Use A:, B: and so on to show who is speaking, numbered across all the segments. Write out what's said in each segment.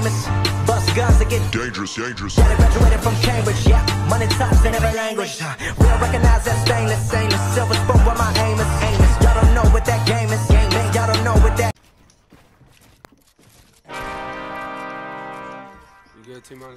A: famous. Bust guns to get
B: Dangerous, dangerous.
A: yeah, graduated from Cambridge, yeah. Money talks in every language. We don't recognize that stainless, stainless. Silver spoon where my aim is, aim is. Y'all don't know what that game is, game is. Y'all don't know what that.
C: You good, T Money?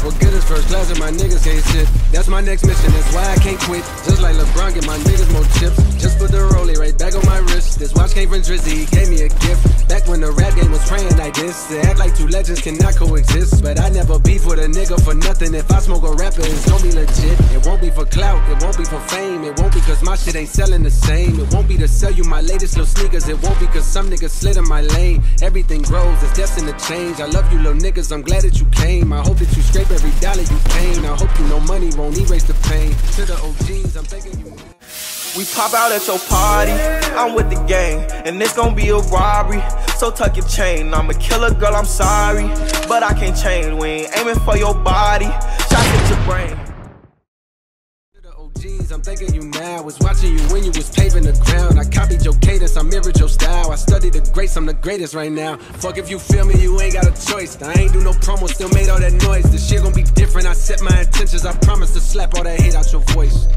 C: What is first class if my niggas can't sit? That's my next mission. That's why I can't quit. Just like LeBron, get my niggas more chips. Just put the rollie right back on my wrist. This watch came from Drizzy. He gave me a gift. Back when the rap game was praying like this. They act like two legends cannot coexist. But I never beef with a nigga for nothing. If I smoke a rapper, it's gonna be legit. It won't be for clout. It won't be for fame. It won't be cause my shit ain't selling the same. It won't be to sell you my latest little sneakers. It won't be cause some niggas slid in my lane. Everything grows. It's destined to change. I love you little niggas. I'm glad that you came. I hope that you scrape every dollar you came. I hope you know money won't erase the pain. To the OGs, I'm you.
D: We pop out at your party, I'm with the gang, and it's gonna be a robbery. So tuck your chain, I'm a killer girl, I'm sorry, but I can't change. We ain't aiming for your body, shots at your brain.
C: To the OGs, I'm thanking you now. Was watching you when you was paving the ground. I copied your cadence, I mirrored your style. I studied the greats, I'm the greatest right now. Fuck if you feel me, you ain't got a choice. I ain't do no promo, still made all that noise. The shit gon' be different. I set my intentions. I promise to slap all that hate out your voice.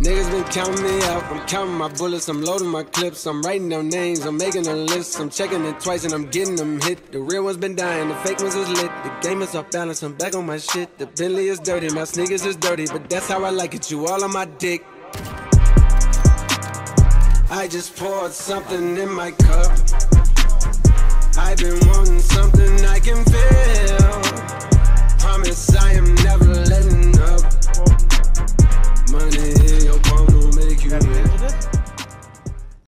C: Niggas been counting me out. I'm counting my bullets. I'm loading my clips. I'm writing down names. I'm making a list. I'm checking it twice and I'm getting them hit. The real ones been dying. The fake ones is lit. The game is off balance. I'm back on my shit. The Bentley is dirty. My sneakers is dirty. But that's how I like it. You all on my dick. I just poured something in my cup. I've been wanting something I can feel.